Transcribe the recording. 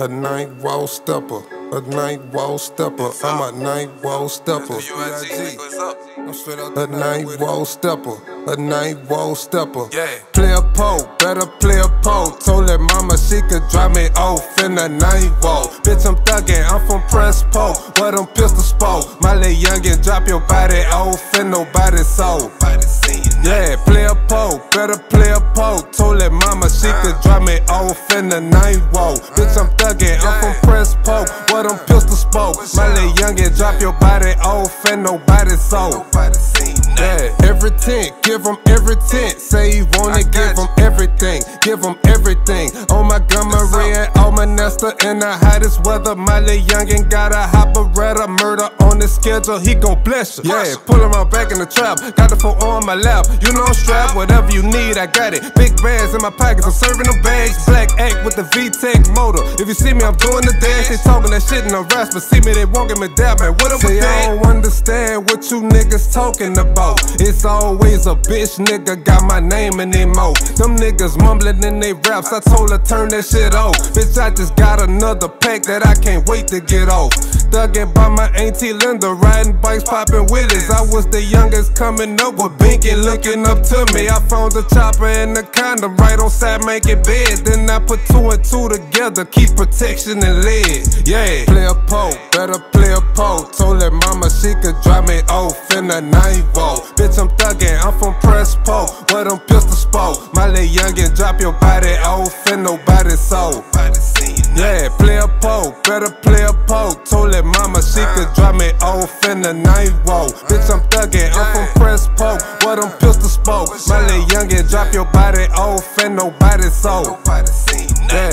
A 9th Ward stepper, a 9th Ward stepper. I'm a 9th Ward stepper. A 9th Ward stepper, a 9th Ward stepper. Yeah. Play a pole, better play a pole. Told her mama she could drive me off in the 9th Ward. Bitch, I'm thuggin', I'm from Press Pole, where them pistols spoke. My little youngin', drop your body off in nobody's soul. Yeah, play a pole, better play a pole. Told that mama she could drive me off in the 9th Ward. Bitch, youngin', drop your body off in nobody's soul. Yeah, every tent, give them every tent. Say you wanna give them everything, give them everything. On my Montgomery and on my Nesta in the hottest weather. My little youngin' got a operetta murder on the schedule. He gon' bless you. Yeah, pull my back in the trap. Got the phone on my lap. You know I'm strapped, whatever you need, I got it. Big bands in my pockets, I'm serving them bags. Black act with the VTEC motor. If you see me, I'm doing the dance. They talking that shit in the raps, but see me, they won't give me dab, man. What up with that? I don't understand what you niggas talking about. It's always a bitch nigga got my name in they mouth. Them niggas mumbling in they raps. I told her turn that shit off. Bitch, I just got another pack that I can't wait to get off. Thuggin' by my auntie Linda, riding bikes, popping willies. I was the youngest coming up with Binky looking up to me. I found the chopper and the condom right on side, make it bed. Then I put two and two together, keep protection and lead. Yeah, play a pole, better play a pole. Told that mama she could drop me off in the 9th Ward. Bitch, I'm thuggin', I'm from Press Pole, where them pistols My little youngin', drop your body off in nobody's soul. Yeah, play a pole, better play a pole. Told that mama she could drop me off in the 9th Ward. Bitch, I'm thuggin', I'm from Press Pole, where them pistols spoke. My little youngin', drop your body off in nobody's soul. Yeah.